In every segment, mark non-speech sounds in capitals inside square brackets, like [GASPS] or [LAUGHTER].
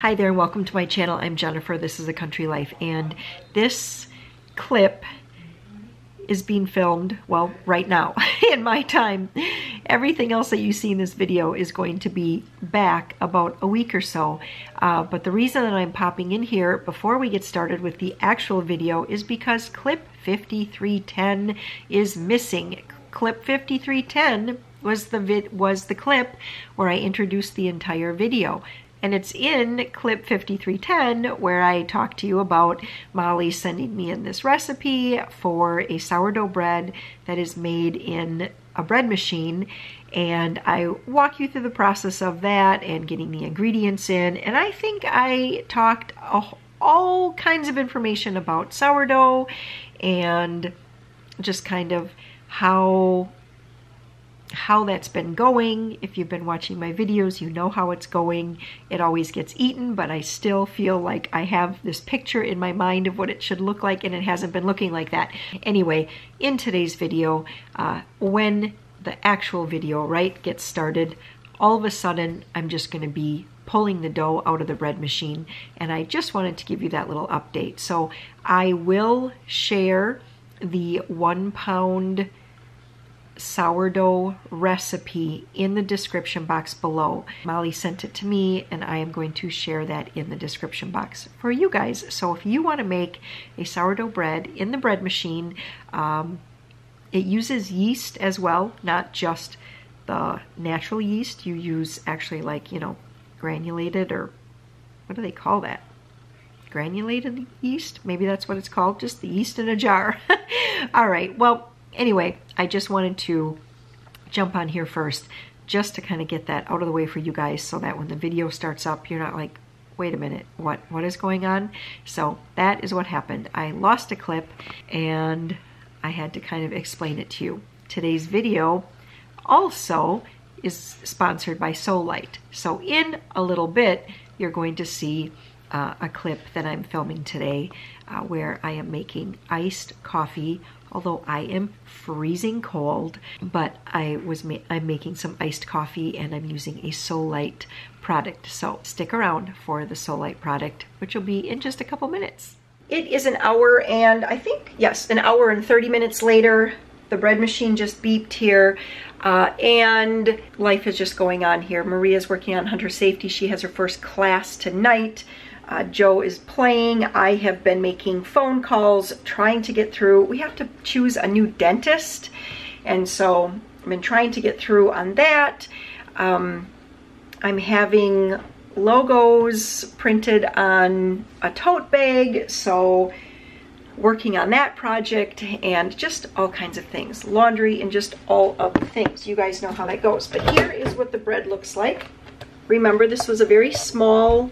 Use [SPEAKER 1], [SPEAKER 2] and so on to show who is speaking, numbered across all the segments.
[SPEAKER 1] Hi there and welcome to my channel. I'm Jennifer. This is A Country Life and this clip is being filmed, well, right now [LAUGHS] in my time. Everything else that you see in this video is going to be back about a week or so. Uh, but the reason that I'm popping in here before we get started with the actual video is because clip 5310 is missing. Clip 5310 was the vid was the clip where I introduced the entire video. And it's in clip 5310 where I talk to you about Molly sending me in this recipe for a sourdough bread that is made in a bread machine. And I walk you through the process of that and getting the ingredients in. And I think I talked all kinds of information about sourdough and just kind of how how that's been going. If you've been watching my videos, you know how it's going. It always gets eaten, but I still feel like I have this picture in my mind of what it should look like, and it hasn't been looking like that. Anyway, in today's video, uh, when the actual video, right, gets started, all of a sudden, I'm just going to be pulling the dough out of the bread machine, and I just wanted to give you that little update. So I will share the one pound sourdough recipe in the description box below. Molly sent it to me and I am going to share that in the description box for you guys. So if you want to make a sourdough bread in the bread machine, um, it uses yeast as well, not just the natural yeast. You use actually like, you know, granulated or what do they call that? Granulated yeast? Maybe that's what it's called, just the yeast in a jar. [LAUGHS] All right, well, Anyway, I just wanted to jump on here first just to kind of get that out of the way for you guys so that when the video starts up, you're not like, wait a minute, what, what is going on? So that is what happened. I lost a clip and I had to kind of explain it to you. Today's video also is sponsored by Soligt. So in a little bit, you're going to see uh, a clip that I'm filming today uh, where I am making iced coffee although I am freezing cold, but I was ma I'm making some iced coffee and I'm using a Soligt product. So stick around for the Soligt product, which will be in just a couple minutes. It is an hour and I think, yes, an hour and 30 minutes later, the bread machine just beeped here. Uh, and life is just going on here. Maria's working on hunter safety. She has her first class tonight. Uh, Joe is playing. I have been making phone calls, trying to get through. We have to choose a new dentist. And so I've been trying to get through on that. Um, I'm having logos printed on a tote bag. So working on that project and just all kinds of things. Laundry and just all of the things. You guys know how that goes. But here is what the bread looks like. Remember, this was a very small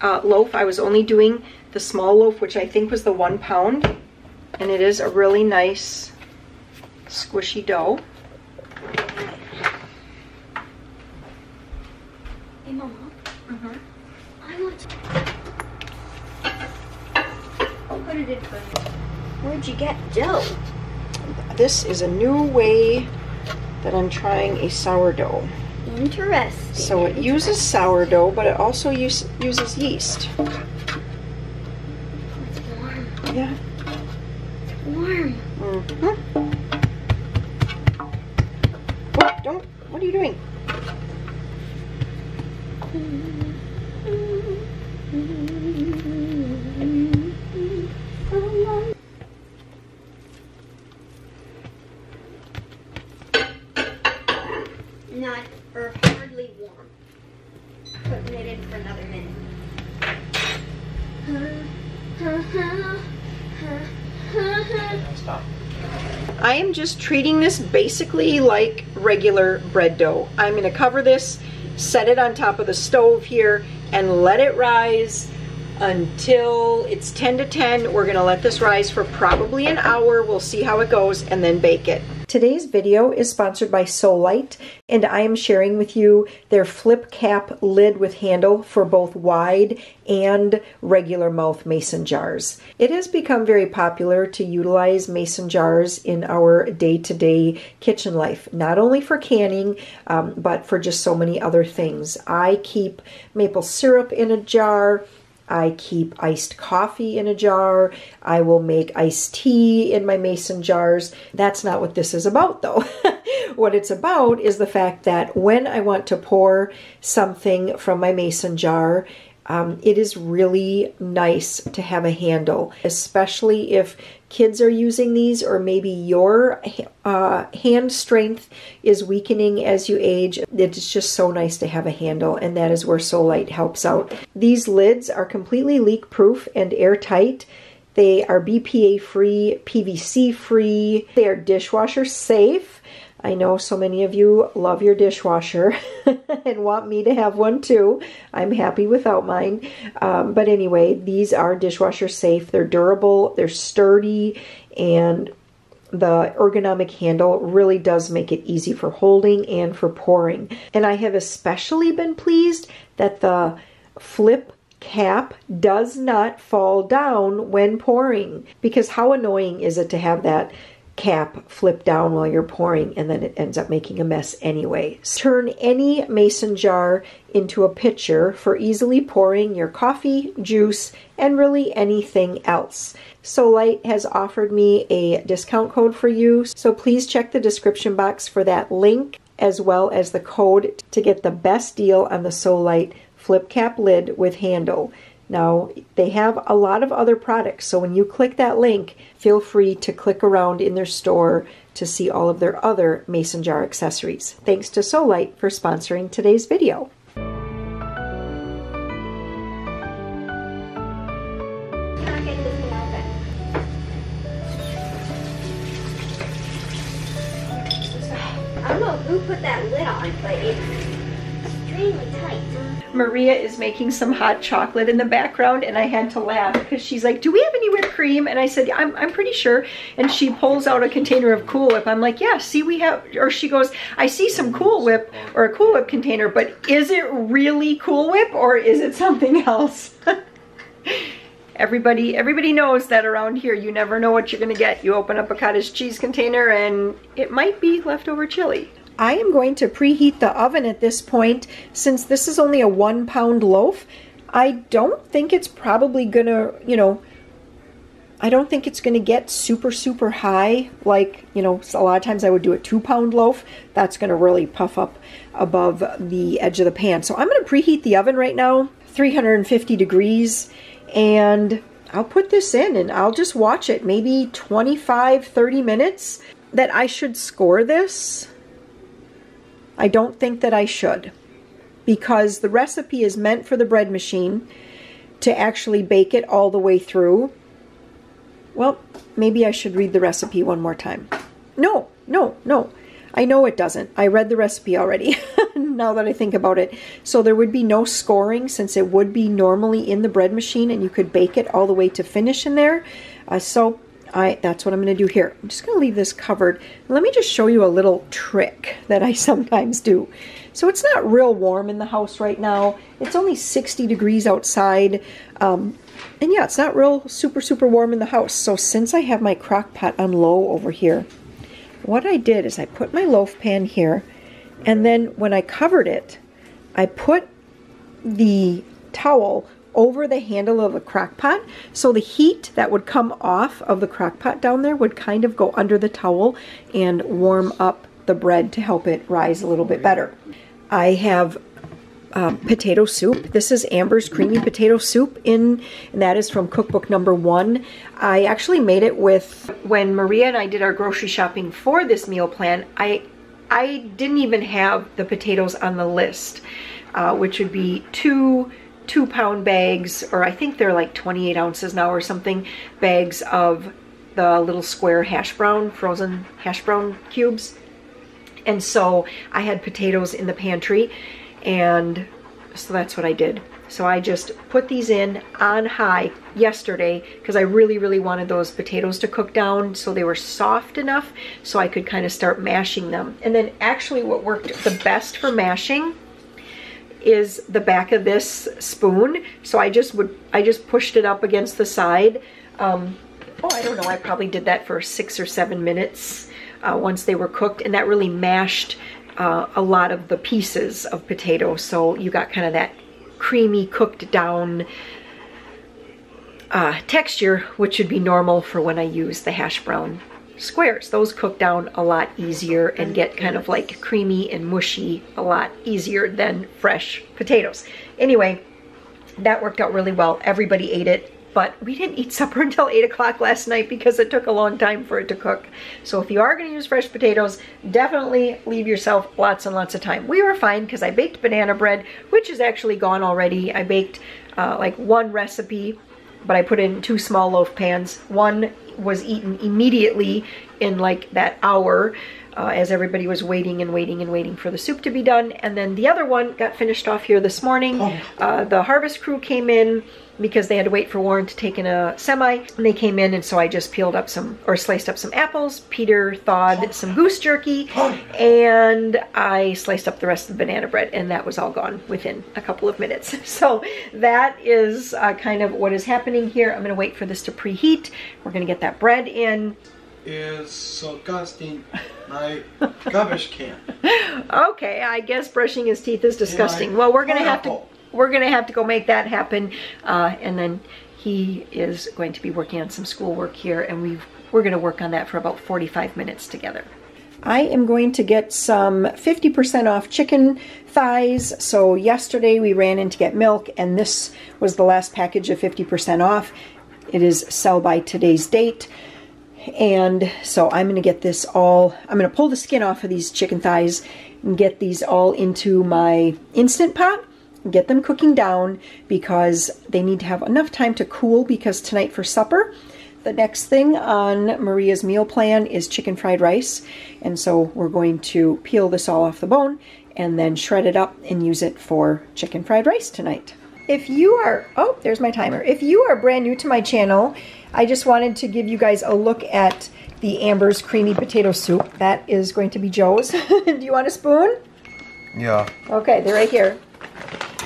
[SPEAKER 1] uh, loaf. I was only doing the small loaf, which I think was the one pound. And it is a really nice squishy dough.
[SPEAKER 2] Hey, Mama. Mm -hmm. I want to... Did it Where'd you get dough?
[SPEAKER 1] This is a new way that I'm trying a sourdough.
[SPEAKER 2] Interesting.
[SPEAKER 1] So it uses sourdough, but it also use, uses yeast.
[SPEAKER 2] It's warm.
[SPEAKER 1] Yeah.
[SPEAKER 2] It's warm.
[SPEAKER 1] Mm just treating this basically like regular bread dough. I'm going to cover this, set it on top of the stove here, and let it rise until it's 10 to 10. We're going to let this rise for probably an hour. We'll see how it goes and then bake it. Today's video is sponsored by Soligt, and I am sharing with you their flip cap lid with handle for both wide and regular mouth mason jars. It has become very popular to utilize mason jars in our day to day kitchen life, not only for canning, um, but for just so many other things. I keep maple syrup in a jar. I keep iced coffee in a jar. I will make iced tea in my mason jars. That's not what this is about, though. [LAUGHS] what it's about is the fact that when I want to pour something from my mason jar, um, it is really nice to have a handle, especially if kids are using these or maybe your uh, hand strength is weakening as you age. It's just so nice to have a handle, and that is where Soligt helps out. These lids are completely leak proof and airtight. They are BPA free, PVC free, they are dishwasher safe. I know so many of you love your dishwasher [LAUGHS] and want me to have one too. I'm happy without mine. Um, but anyway, these are dishwasher safe. They're durable, they're sturdy, and the ergonomic handle really does make it easy for holding and for pouring. And I have especially been pleased that the flip cap does not fall down when pouring because how annoying is it to have that cap flip down while you're pouring and then it ends up making a mess anyway. Turn any mason jar into a pitcher for easily pouring your coffee, juice, and really anything else. Soligt has offered me a discount code for you, so please check the description box for that link as well as the code to get the best deal on the Soligt flip cap lid with handle. Now, they have a lot of other products, so when you click that link, feel free to click around in their store to see all of their other mason jar accessories. Thanks to Soligt for sponsoring today's video.
[SPEAKER 2] I don't know who put that lid on, but it's.
[SPEAKER 1] Maria is making some hot chocolate in the background and I had to laugh because she's like, do we have any whipped cream? And I said, I'm, I'm pretty sure. And she pulls out a container of Cool Whip. I'm like, yeah, see we have, or she goes, I see some Cool Whip or a Cool Whip container, but is it really Cool Whip or is it something else? [LAUGHS] everybody everybody knows that around here you never know what you're gonna get you open up a cottage cheese container and it might be leftover chili I am going to preheat the oven at this point. Since this is only a one pound loaf, I don't think it's probably gonna, you know, I don't think it's gonna get super, super high. Like, you know, a lot of times I would do a two pound loaf. That's gonna really puff up above the edge of the pan. So I'm gonna preheat the oven right now, 350 degrees, and I'll put this in and I'll just watch it maybe 25, 30 minutes that I should score this. I don't think that I should because the recipe is meant for the bread machine to actually bake it all the way through. Well, maybe I should read the recipe one more time. No, no, no. I know it doesn't. I read the recipe already, [LAUGHS] now that I think about it. So there would be no scoring since it would be normally in the bread machine and you could bake it all the way to finish in there. Uh, so I, that's what I'm going to do here. I'm just going to leave this covered. Let me just show you a little trick that I [LAUGHS] sometimes do. So it's not real warm in the house right now. It's only 60 degrees outside. Um, and yeah, it's not real super, super warm in the house. So since I have my crock pot on low over here, what I did is I put my loaf pan here. And then when I covered it, I put the towel over the handle of the crock pot. So the heat that would come off of the crock pot down there would kind of go under the towel and warm up the bread to help it rise a little bit better. I have um, potato soup. This is Amber's creamy potato soup in, and that is from cookbook number one. I actually made it with, when Maria and I did our grocery shopping for this meal plan, I, I didn't even have the potatoes on the list, uh, which would be two two pound bags, or I think they're like 28 ounces now or something, bags of the little square hash brown, frozen hash brown cubes. And so I had potatoes in the pantry and so that's what I did. So I just put these in on high yesterday because I really, really wanted those potatoes to cook down so they were soft enough so I could kind of start mashing them. And then actually what worked the best for mashing is the back of this spoon. So I just would, I just pushed it up against the side. Um, oh, I don't know, I probably did that for six or seven minutes uh, once they were cooked and that really mashed uh, a lot of the pieces of potato. So you got kind of that creamy cooked down uh, texture, which would be normal for when I use the hash brown squares. Those cook down a lot easier and get kind of like creamy and mushy a lot easier than fresh potatoes. Anyway, that worked out really well. Everybody ate it, but we didn't eat supper [LAUGHS] until 8 o'clock last night because it took a long time for it to cook. So if you are going to use fresh potatoes, definitely leave yourself lots and lots of time. We were fine because I baked banana bread, which is actually gone already. I baked uh, like one recipe but I put in two small loaf pans. One was eaten immediately in like that hour uh, as everybody was waiting and waiting and waiting for the soup to be done. And then the other one got finished off here this morning. Oh. Uh, the harvest crew came in because they had to wait for Warren to take in a semi. And they came in and so I just peeled up some, or sliced up some apples. Peter thawed some goose jerky [GASPS] and I sliced up the rest of the banana bread and that was all gone within a couple of minutes. [LAUGHS] So that is uh, kind of what is happening here. I'm gonna wait for this to preheat. We're gonna get that bread in
[SPEAKER 3] is so disgusting my garbage can. [LAUGHS]
[SPEAKER 1] Okay, I guess brushing his teeth is disgusting. Well, we're gonna have to we're gonna have to go make that happen, uh, and then he is going to be working on some schoolwork here, and we we're gonna work on that for about 45 minutes together. I am going to get some 50% off chicken thighs. So yesterday we ran in to get milk and this was the last package of 50% off. It is sell by today's date. And so I'm going to get this all, I'm going to pull the skin off of these chicken thighs and get these all into my Instant Pot. Get them cooking down because they need to have enough time to cool because tonight for supper, the next thing on Maria's meal plan is chicken fried rice. And so we're going to peel this all off the bone and then shred it up and use it for chicken fried rice tonight. If you are, oh, there's my timer. If you are brand new to my channel I just wanted to give you guys a look at the Amber's Creamy Potato Soup. That is going to be Joe's. [LAUGHS] Do you want a spoon?
[SPEAKER 3] Yeah.
[SPEAKER 1] Okay, they're right here.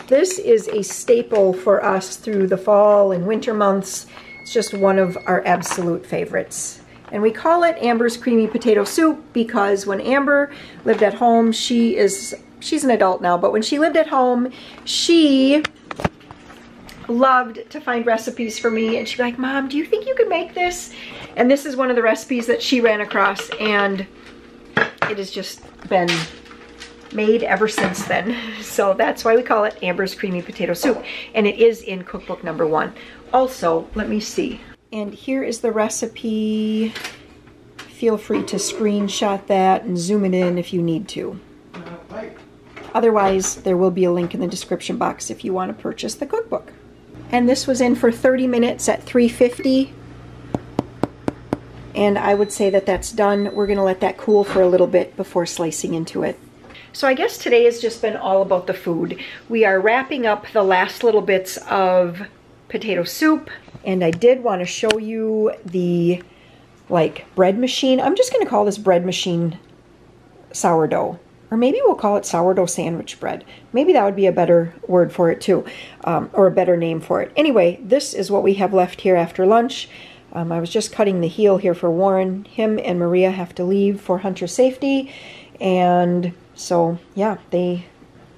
[SPEAKER 1] This is a staple for us through the fall and winter months. It's just one of our absolute favorites. And we call it Amber's Creamy Potato Soup because when Amber lived at home, she is, she's an adult now, but when she lived at home, she loved to find recipes for me and she'd be like, Mom, do you think you could make this? And this is one of the recipes that she ran across and it has just been made ever since then. [LAUGHS] So that's why we call it Amber's Creamy Potato Soup. And it is in cookbook number one. Also, let me see. And here is the recipe. Feel free to screenshot that and zoom it in if you need to. Otherwise, there will be a link in the description box if you want to purchase the cookbook and this was in for 30 minutes at 350 and I would say that that's done. We're going to let that cool for a little bit before slicing into it. So I guess today has just been all about the food. We are wrapping up the last little bits of potato soup and I did want to show you the like bread machine. I'm just going to call this bread machine sourdough or maybe we'll call it sourdough sandwich bread. Maybe that would be a better word for it too, um, or a better name for it. Anyway, this is what we have left here after lunch. Um, I was just cutting the heel here for Warren. Him and Maria have to leave for Hunter's safety, and so yeah, they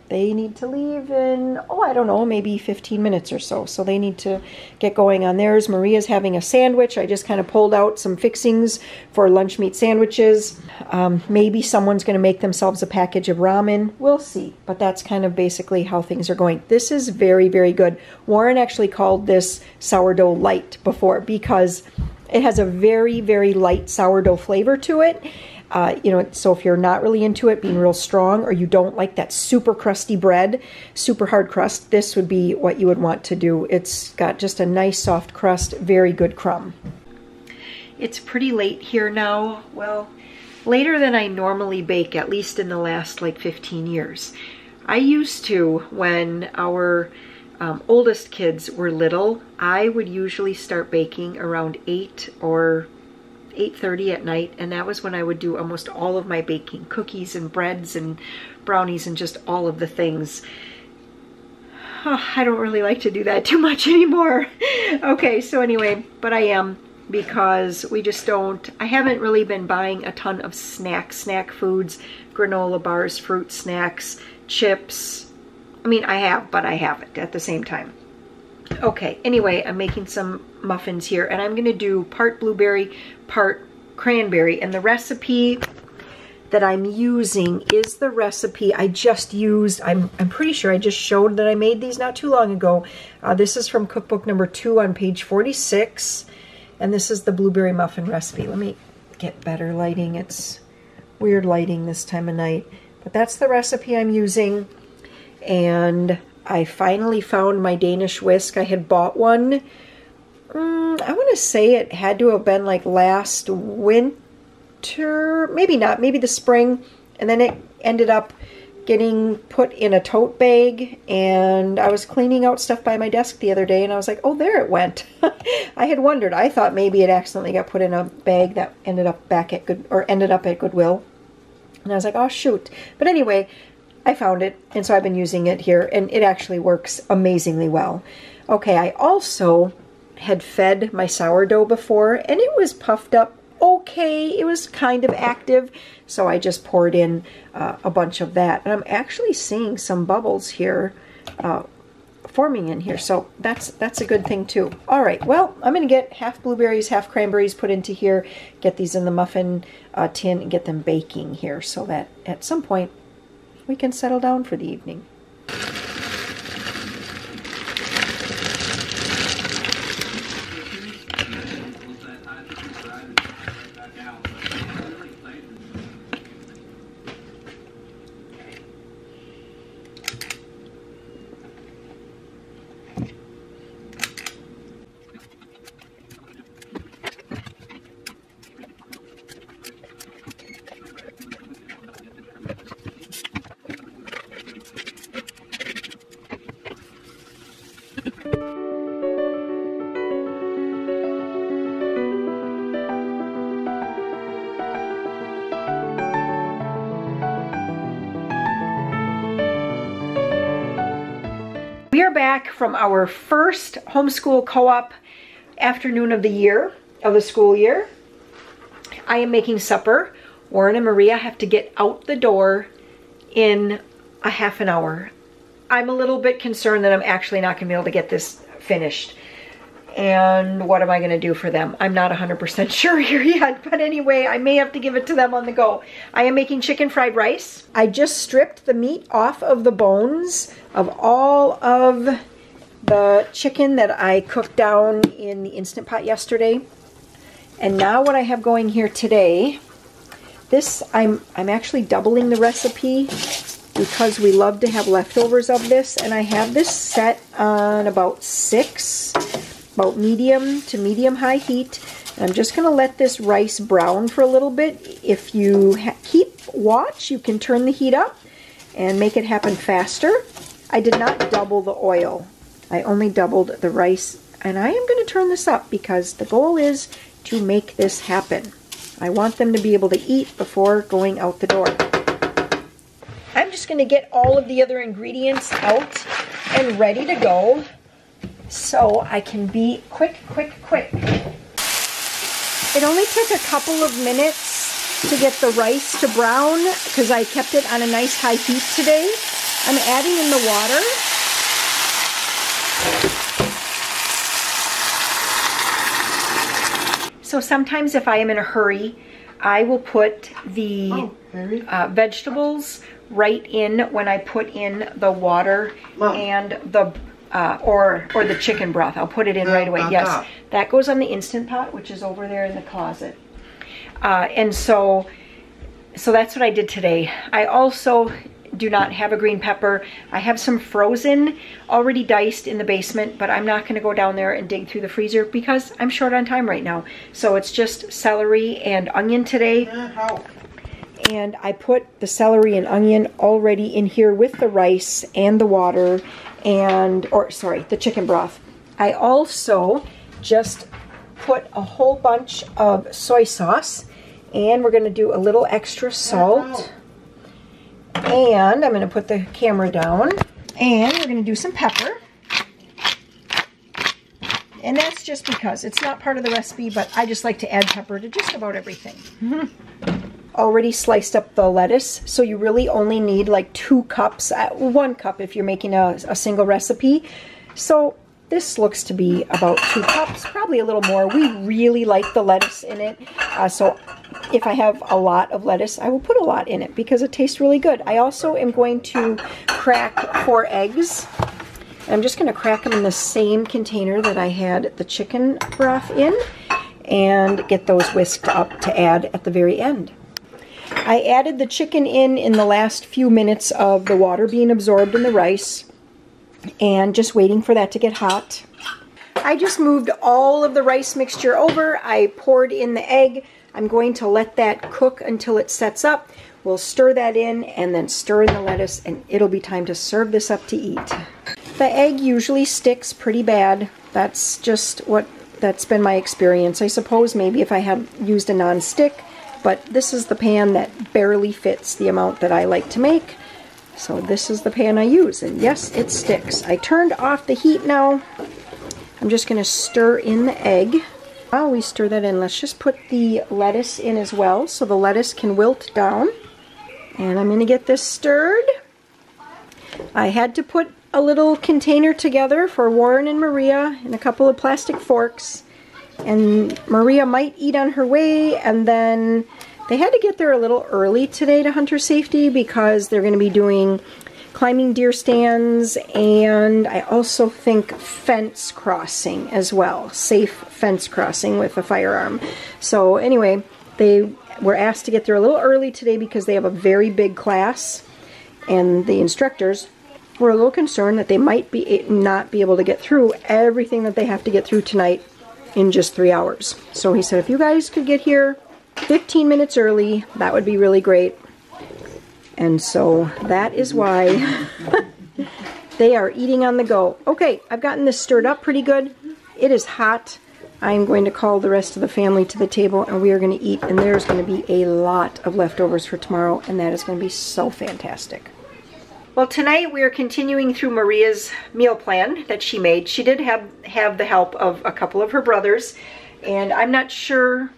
[SPEAKER 1] they need to leave in, oh, I don't know, maybe 15 minutes or so. So they need to get going on theirs. Maria's having a sandwich. I just kind of pulled out some fixings for lunch meat sandwiches. Um, maybe someone's going to make themselves a package of ramen. We'll see. But that's kind of basically how things are going. This is very, very good. Warren actually called this sourdough light before because it has a very, very light sourdough flavor to it uh, you know, so if you're not really into it being real strong or you don't like that super crusty bread, super hard crust, this would be what you would want to do. It's got just a nice soft crust, very good crumb. It's pretty late here now. Well, later than I normally bake, at least in the last like 15 years. I used to when our um, oldest kids were little, I would usually start baking around 8 or 8.30 at night and that was when I would do almost all of my baking cookies and breads and brownies and just all of the things. Oh, I don't really like to do that too much [LAUGHS] anymore. Okay so anyway but I am because we just don't I haven't really been buying a ton of snack snack foods granola bars fruit snacks chips. I mean I have but I haven't at the same time. Okay, anyway, I'm making some muffins here and I'm gonna do part blueberry, part cranberry. And the recipe that I'm using is the recipe I just used. I'm, I'm pretty sure I just showed that I made these not too long ago. Uh, this is from cookbook number two on page 46. And this is the blueberry muffin recipe. Let me get better lighting. It's weird lighting this time of night. But that's the recipe I'm using. And I finally found my Danish whisk. I had bought one. Um, I want to say it had to have been like last winter. Maybe not. Maybe the spring. And then it ended up getting put in a tote bag and I was cleaning out stuff by my desk the other day and I was like, oh, there it went. [LAUGHS] I had wondered. I thought maybe it accidentally got put in a bag that ended up back at good or ended up at Goodwill. And I was like, oh, shoot. But anyway, I found it, and so I've been using it here, and it actually works amazingly well. Okay, I also had fed my sourdough before, and it was puffed up okay. It was kind of active, so I just poured in uh, a bunch of that. And I'm actually seeing some bubbles here uh, forming in here, so that's that's a good thing too. All right, well, I'm going to get half blueberries, half cranberries put into here, get these in the muffin uh, tin, and get them baking here so that at some point we can settle down for the evening. From our first homeschool co-op afternoon of the year, of the school year. I am making supper. Warren and Maria have to get out the door in a half an hour. I'm a little bit concerned that I'm actually not gonna be able to get this finished and what am I gonna do for them? I'm not 100% [LAUGHS] sure here yet, but anyway, I may have to give it to them on the go. I am making chicken fried rice. I just stripped the meat off of the bones of all of the chicken that I cooked down in the Instant Pot yesterday. And now what I have going here today, this, I'm, I'm actually doubling the recipe because we love to have leftovers of this. And I have this set on about six about medium to medium high heat. I'm just going to let this rice brown for a little bit. If you keep watch, you can turn the heat up and make it happen faster. I did not double the oil. I only doubled the rice. And I am going to turn this up because the goal is to make this happen. I want them to be able to eat before going out the door. I'm just going to get all of the other ingredients out and ready to go so I can be quick, quick, quick. It only took a couple of minutes to get the rice to brown because I kept it on a nice high heat today. I'm adding in the water. So sometimes if I am in a hurry, I will put the oh, uh, vegetables right in when I put in the water Mom. and the uh, or or the chicken broth. I'll put it in right away. Yes, top. that goes on the instant pot, which is over there in the closet. Uh, and so, so that's what I did today. I also do not have a green pepper. I have some frozen, already diced in the basement, but I'm not going to go down there and dig through the freezer because I'm short on time right now. So it's just celery and onion today. And I put the celery and onion already in here with the rice and the water and, or sorry, the chicken broth. I also just put a whole bunch of soy sauce and we're gonna do a little extra salt. And I'm gonna put the camera down and we're gonna do some pepper. And that's just because it's not part of the recipe, but I just like to add pepper to just about everything. Already sliced up the lettuce, so you really only need like two cups, uh, one cup if you're making a, a single recipe. So this looks to be about two cups, probably a little more. We really like the lettuce in it, uh, so if I have a lot of lettuce, I will put a lot in it because it tastes really good. I also am going to crack four eggs. I'm just going to crack them in the same container that I had the chicken broth in and get those whisked up to add at the very end. I added the chicken in in the last few minutes of the water being absorbed in the rice and just waiting for that to get hot. I just moved all of the rice mixture over. I poured in the egg. I'm going to let that cook until it sets up. We'll stir that in and then stir in the lettuce and it'll be time to serve this up to eat. The egg usually sticks pretty bad. That's just what that's been my experience. I suppose maybe if I had used a non-stick, but this is the pan that barely fits the amount that I like to make. So this is the pan I use, and yes, it sticks. I turned off the heat now. I'm just going to stir in the egg. We stir that in, let's just put the lettuce in as well, so the lettuce can wilt down. And I'm going to get this stirred. I had to put a little container together for Warren and Maria and a couple of plastic forks. And Maria might eat on her way, and then they had to get there a little early today to Hunter Safety because they're going to be doing climbing deer stands and I also think fence crossing as well. Safe fence crossing with a firearm. So anyway, they were asked to get there a little early today because they have a very big class and the instructors were a little concerned that they might be not be able to get through everything that they have to get through tonight in just three hours. So he said if you guys could get here 15 minutes early, that would be really great. And so that is why [LAUGHS] they are eating on the go. Okay, I've gotten this stirred up pretty good. It is hot. I'm going to call the rest of the family to the table and we are going to eat and there's going to be a lot of leftovers for tomorrow and that is going to be so fantastic. Well, tonight we are continuing through Maria's meal plan that she made. She did have, have the help of a couple of her brothers and I'm not sure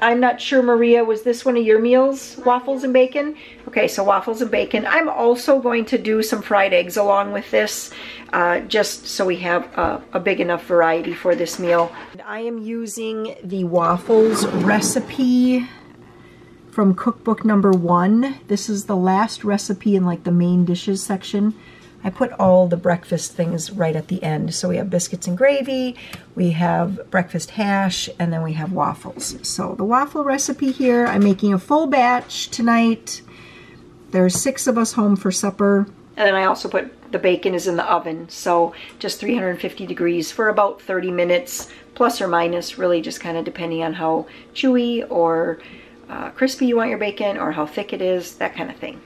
[SPEAKER 1] I'm not sure, Maria, was this one of your meals? Waffles and bacon? Okay, so waffles and bacon. I'm also going to do some fried eggs along with this, uh, just so we have a, a big enough variety for this meal. I am using the waffles recipe from cookbook number one. This is the last recipe in like the main dishes section. I put all the breakfast things right at the end. So we have biscuits and gravy, we have breakfast hash, and then we have waffles. So the waffle recipe here, I'm making a full batch tonight. There's six of us home for supper. And then I also put the bacon is in the oven, so just 350 degrees for about 30 minutes, plus or minus, really just kind of depending on how chewy or uh, crispy you want your bacon or how thick it is, that kind of thing.